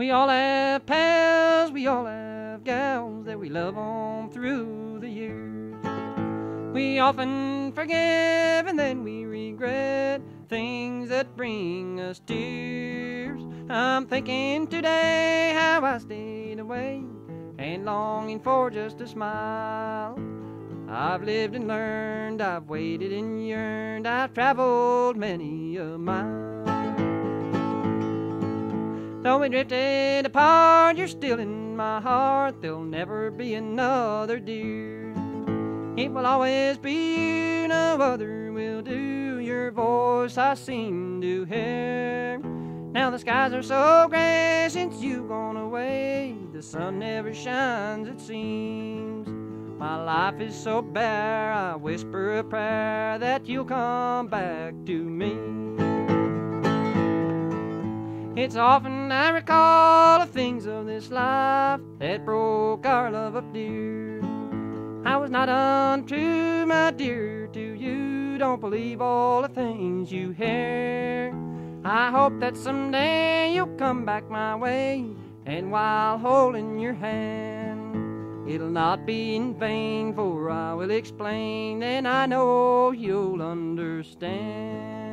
We all have pals, we all have gals that we love on through the years. We often forgive and then we regret things that bring us tears. I'm thinking today how I stayed away and longing for just a smile. I've lived and learned, I've waited and yearned, I've traveled many a mile. Though we drifted apart, you're still in my heart. There'll never be another dear. It will always be you, no other will do. Your voice I seem to hear. Now the skies are so gray since you've gone away. The sun never shines, it seems. My life is so bare, I whisper a prayer that you'll come back to me. It's often I recall the things of this life that broke our love up dear. I was not untrue, my dear, to you. Don't believe all the things you hear. I hope that someday you'll come back my way, and while holding your hand, It'll not be in vain, for I will explain, and I know you'll understand.